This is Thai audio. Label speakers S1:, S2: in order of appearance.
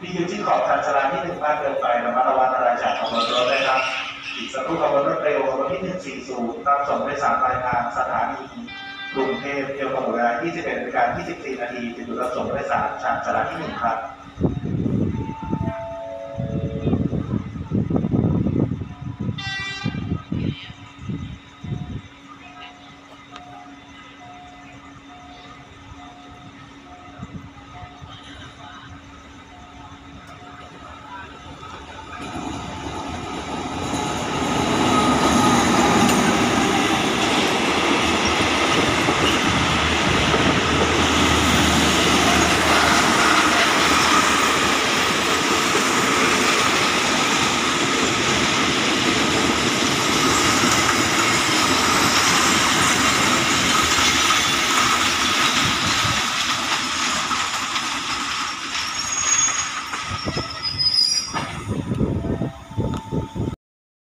S1: มีอยู่ที่ขอบทางจราที่หนึ่งมากเกินไประมัดระวังอันตรายจากขบวนรถนะครับ อีกสักครู่ขบวนรถเร็วขบวนที่140รับส่งไปสามปลายทางสถานีกรุงเทพเที่ยวขบวนเวลา21นาฬิกา24นาทีจะอยู่รับส่งไปสามทางจราที่หนึ่งครับ
S2: ハハハハ。